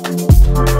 Thank